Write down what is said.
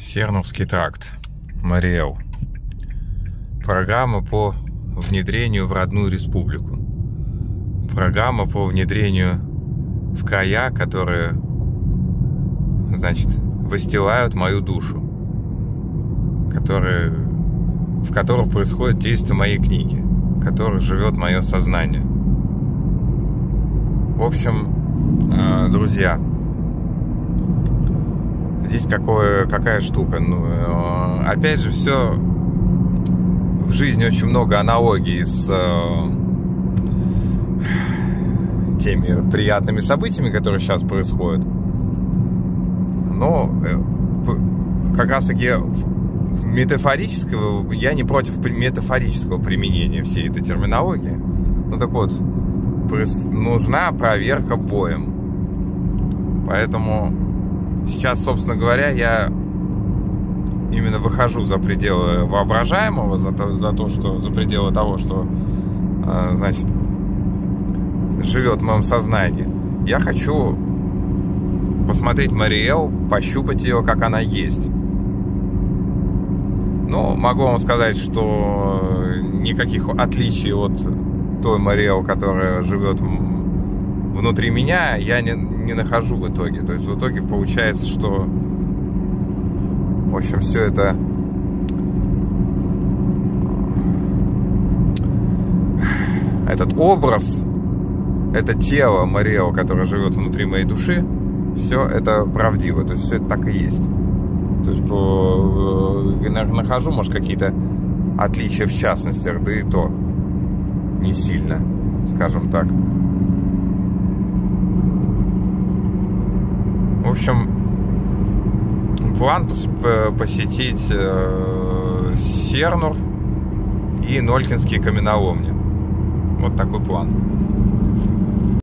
Сернурский тракт. Мариэл. Программа по внедрению в родную республику. Программа по внедрению в края, которые, значит, выстилают мою душу. Которые, в которых происходит действие моей книги. В которых живет мое сознание. В общем, э, друзья, здесь какое, какая штука. Ну, э, опять же, все в жизни очень много аналогий с э, теми приятными событиями, которые сейчас происходят. Но э, как раз таки метафорического, я не против метафорического применения всей этой терминологии. Ну так вот, нужна проверка боем. Поэтому сейчас, собственно говоря, я именно выхожу за пределы воображаемого, за то, за то что за пределы того, что э, значит живет в моем сознании. Я хочу посмотреть Мариэл, пощупать ее, как она есть. Ну, могу вам сказать, что никаких отличий от той Мариэл, которая живет внутри меня, я не, не нахожу в итоге. То есть в итоге получается, что в общем все это этот образ, это тело Мариэл, которое живет внутри моей души, все это правдиво, то есть все это так и есть. То есть по, э, нахожу, может, какие-то отличия в частностях, да и то не сильно, скажем так. В общем, план посетить э, Сернур и Нолькинские каменоломни. Вот такой план.